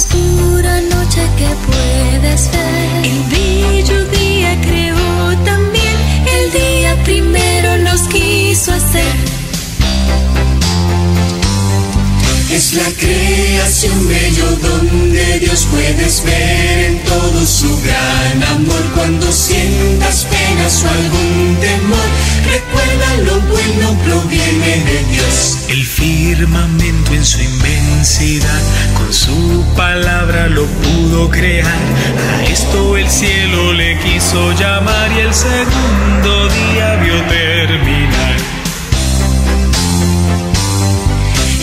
oscura noche que puedes ver. El bello día creó también, el día primero nos quiso hacer. Es la creación bello donde Dios puedes ver en todo su gran palabra lo pudo crear. A esto el cielo le quiso llamar y el segundo día vio terminar.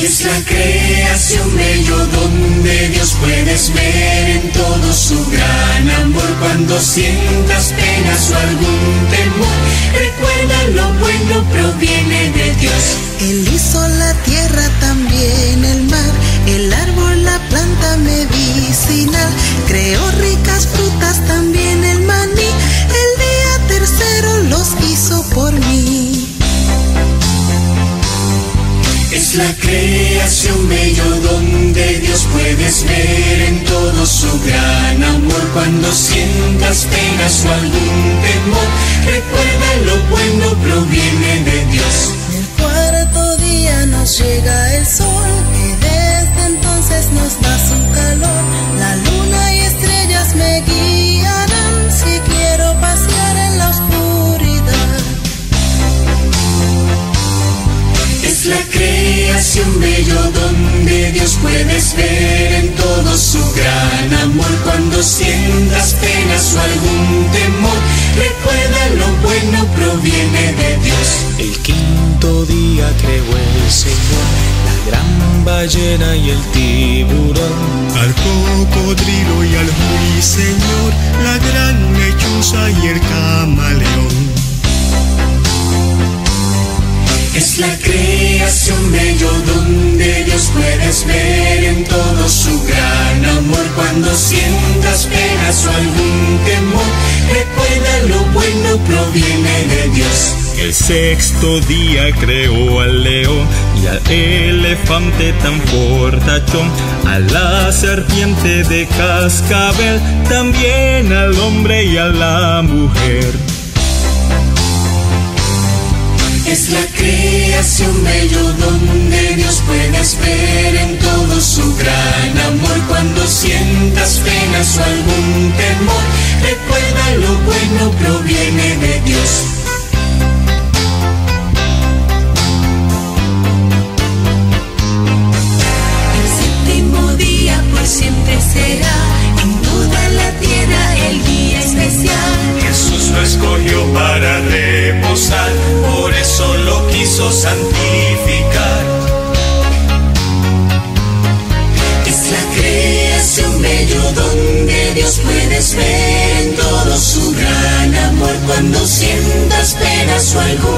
Es la creación bello donde Dios puedes ver en todo su gran amor. Cuando sientas penas o algún temor, la creación bello donde Dios puedes ver en todo su gran amor. Cuando sientas penas o algún temor, recuerda lo bueno proviene de Dios. El cuarto día nos llega el sol, que desde entonces creación bello donde Dios puedes ver en todo su gran amor. Cuando sientas penas o algún temor, recuerda lo bueno proviene de Dios. El quinto día creó el Señor la gran ballena y el tiburón, al cocodrilo y al ruiseñor, la gran lechuza y el camaleón. Es la creación bello donde Dios puedes ver en todo su gran amor. Cuando sientas penas o algún temor, recuerda lo bueno proviene de Dios. El sexto día creó al león y al elefante tan fortachón, a la serpiente de cascabel, también al hombre y a la mujer. Creación bello donde Dios puedes ver en todo su gran amor. Cuando sientas penas o algún temor, recuerda lo bueno proviene de Dios. El séptimo día por siempre será en toda la tierra el día especial. Jesús lo escogió para reposar, santificar. Es la creación bello donde Dios puedes ver en todo su gran amor. Cuando sientas penas o algún